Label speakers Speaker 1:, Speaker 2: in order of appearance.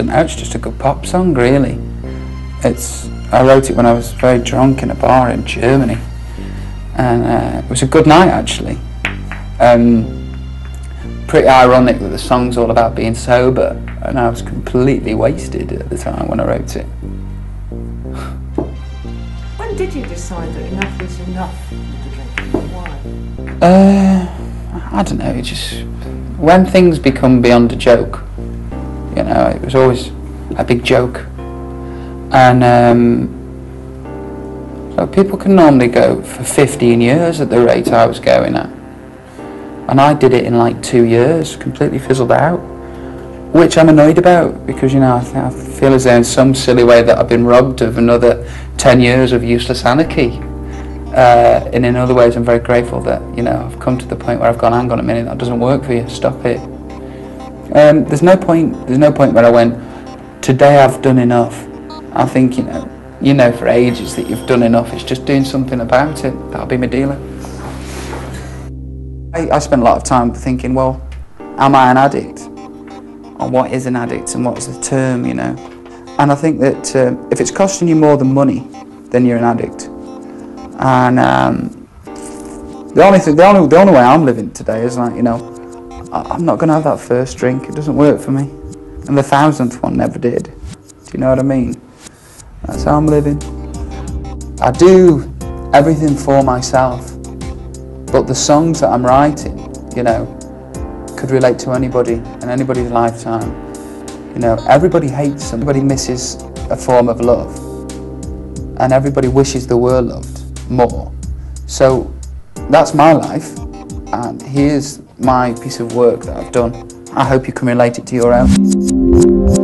Speaker 1: don't know, it's just a good pop song, really. It's, I wrote it when I was very drunk in a bar in Germany. And uh, it was a good night, actually. Um, pretty ironic that the song's all about being sober, and I was completely wasted at the time when I wrote it.
Speaker 2: When did you decide that enough was enough with the drinking? Why?
Speaker 1: Uh, I don't know, it just, when things become beyond a joke, you know, it was always a big joke. And um, so people can normally go for 15 years at the rate I was going at. And I did it in like two years, completely fizzled out. Which I'm annoyed about because, you know, I, I feel as though in some silly way that I've been robbed of another 10 years of useless anarchy. Uh, and in other ways, I'm very grateful that, you know, I've come to the point where I've gone, hang on a minute, that doesn't work for you, stop it. Um, there's no point. There's no point where I went. Today I've done enough. I think you know. You know for ages that you've done enough. It's just doing something about it. That'll be my dealer. I, I spent a lot of time thinking, well, am I an addict? Or what is an addict and what's the term, you know? And I think that uh, if it's costing you more than money, then you're an addict. And um, the only thing, the only, the only way I'm living today is like, you know, I'm not going to have that first drink. It doesn't work for me. And the thousandth one never did. Do you know what I mean? That's how I'm living. I do everything for myself. But the songs that I'm writing, you know, could relate to anybody in anybody's lifetime. You know, everybody hates somebody misses a form of love. And everybody wishes they were loved more. So that's my life. And here's my piece of work that I've done. I hope you can relate it to your own.